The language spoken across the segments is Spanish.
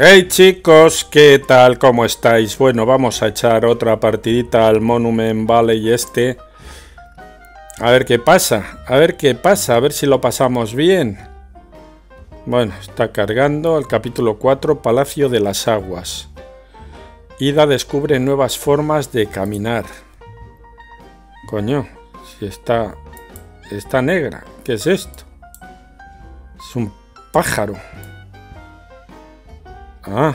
Hey chicos, ¿qué tal? ¿Cómo estáis? Bueno, vamos a echar otra partidita al Monument Valley este. A ver qué pasa, a ver qué pasa, a ver si lo pasamos bien. Bueno, está cargando el capítulo 4, Palacio de las Aguas. Ida descubre nuevas formas de caminar. Coño, si está... Está negra. ¿Qué es esto? Es un pájaro. Ah,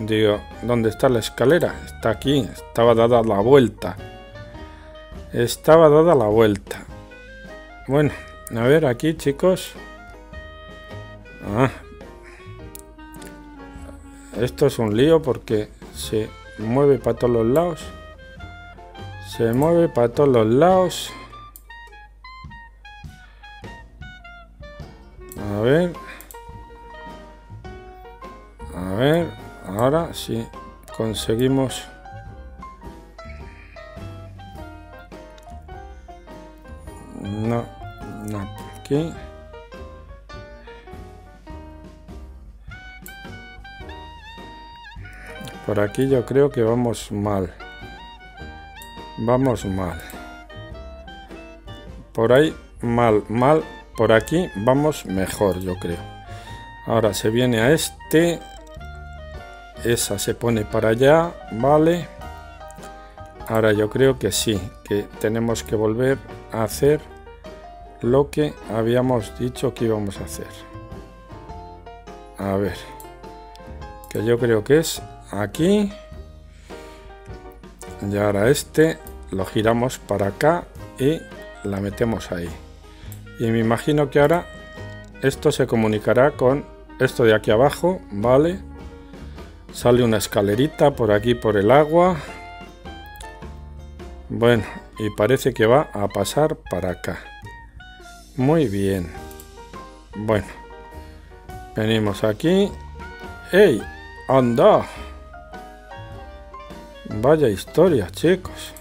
digo, ¿dónde está la escalera? Está aquí, estaba dada la vuelta. Estaba dada la vuelta. Bueno, a ver aquí, chicos. Ah. Esto es un lío porque se mueve para todos los lados. Se mueve para todos los lados. A ver. Sí conseguimos... No, no, aquí... Por aquí yo creo que vamos mal. Vamos mal. Por ahí mal, mal. Por aquí vamos mejor, yo creo. Ahora se viene a este. Esa se pone para allá, vale. Ahora yo creo que sí, que tenemos que volver a hacer lo que habíamos dicho que íbamos a hacer. A ver. Que yo creo que es aquí. Y ahora este lo giramos para acá y la metemos ahí. Y me imagino que ahora esto se comunicará con esto de aquí abajo, ¿vale? Sale una escalerita por aquí por el agua. Bueno, y parece que va a pasar para acá. Muy bien. Bueno. Venimos aquí. ¡Ey! ¡Anda! Vaya historia, chicos.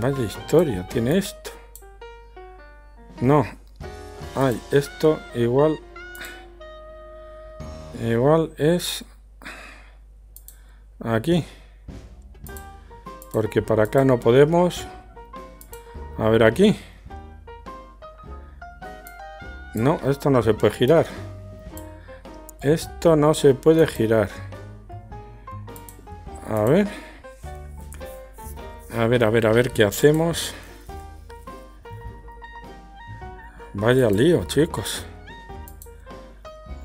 Vaya historia tiene esto. No. Ay, esto igual... Igual es... Aquí. Porque para acá no podemos... A ver aquí. No, esto no se puede girar. Esto no se puede girar. A ver. A ver, a ver, a ver qué hacemos. Vaya lío, chicos.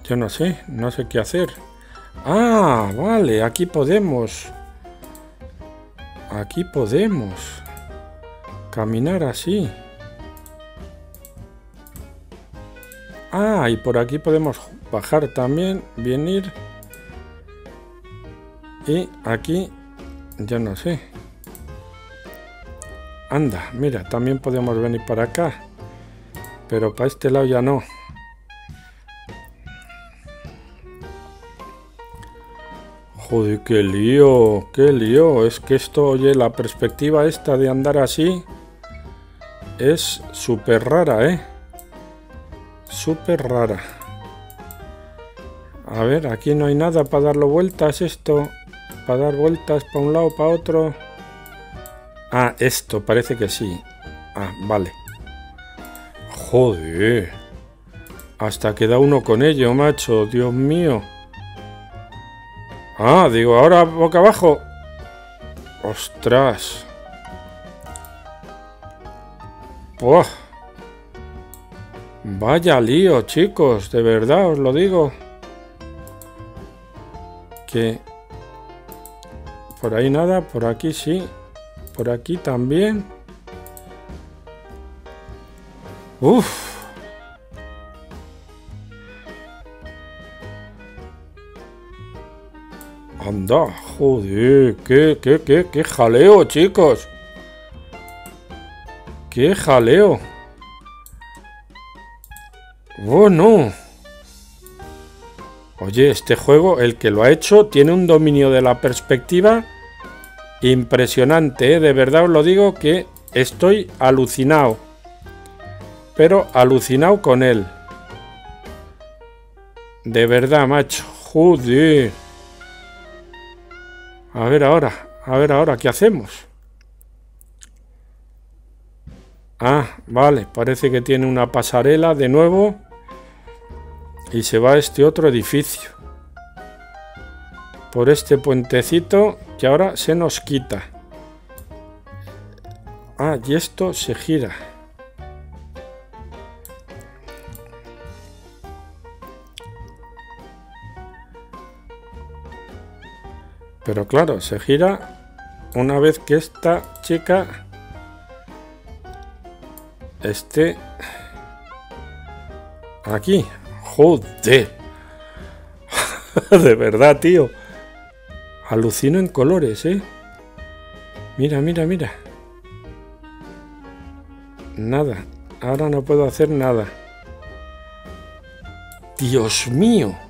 Yo no sé, no sé qué hacer. Ah, vale, aquí podemos. Aquí podemos. Caminar así. Ah, y por aquí podemos bajar también, venir. Y aquí, yo no sé. Anda, mira, también podemos venir para acá. Pero para este lado ya no. Joder, qué lío, qué lío. Es que esto, oye, la perspectiva esta de andar así es súper rara, ¿eh? Súper rara. A ver, aquí no hay nada para darle vueltas esto. Para dar vueltas para un lado, para otro. Ah, esto, parece que sí. Ah, vale. Joder. Hasta queda uno con ello, macho. Dios mío. Ah, digo, ahora boca abajo. Ostras. Vaya lío, chicos. De verdad, os lo digo. Que... Por ahí nada, por aquí sí. Por aquí también. Uf. Anda, joder, qué, qué, qué, qué jaleo, chicos. Qué jaleo. Oh, no. Oye, este juego, el que lo ha hecho, tiene un dominio de la perspectiva impresionante, ¿eh? De verdad os lo digo que estoy alucinado. Pero alucinado con él. De verdad, macho. Joder. A ver ahora. A ver ahora, ¿qué hacemos? Ah, vale. Parece que tiene una pasarela de nuevo. Y se va a este otro edificio. Por este puentecito que ahora se nos quita. Ah, y esto se gira. Pero claro, se gira una vez que esta chica esté aquí. Joder. De verdad, tío. Alucino en colores, ¿eh? Mira, mira, mira. Nada. Ahora no puedo hacer nada. Dios mío.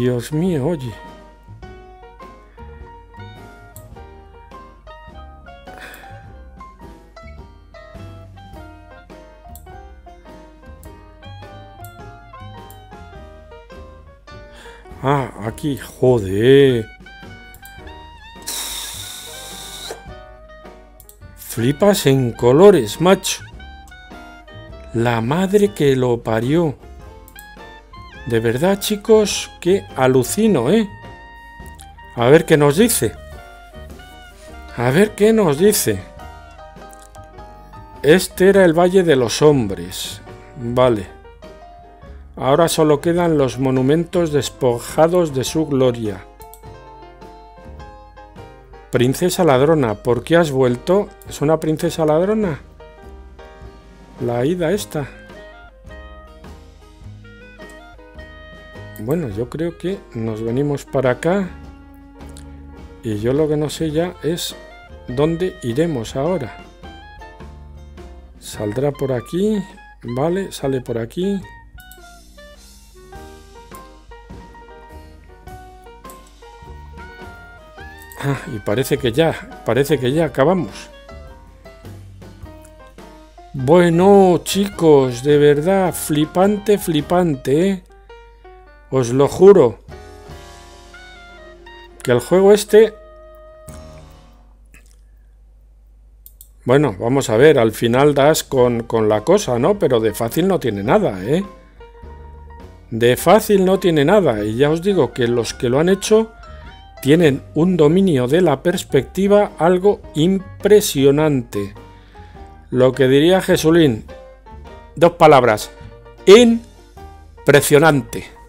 Dios mío, oye. Ah, aquí, joder. Flipas en colores, macho. La madre que lo parió. De verdad, chicos, que alucino, ¿eh? A ver qué nos dice. A ver qué nos dice. Este era el Valle de los Hombres. Vale. Ahora solo quedan los monumentos despojados de su gloria. Princesa ladrona, ¿por qué has vuelto? ¿Es una princesa ladrona? La ida esta. Bueno, yo creo que nos venimos para acá. Y yo lo que no sé ya es dónde iremos ahora. Saldrá por aquí. Vale, sale por aquí. Ah, y parece que ya, parece que ya acabamos. Bueno, chicos, de verdad, flipante, flipante, ¿eh? Os lo juro. Que el juego este... Bueno, vamos a ver, al final das con, con la cosa, ¿no? Pero de fácil no tiene nada, ¿eh? De fácil no tiene nada. Y ya os digo que los que lo han hecho tienen un dominio de la perspectiva algo impresionante. Lo que diría Jesulín, dos palabras, impresionante.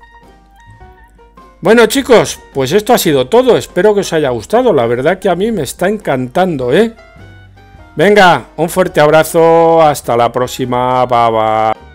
Bueno chicos, pues esto ha sido todo, espero que os haya gustado, la verdad que a mí me está encantando, ¿eh? Venga, un fuerte abrazo, hasta la próxima, bye bye.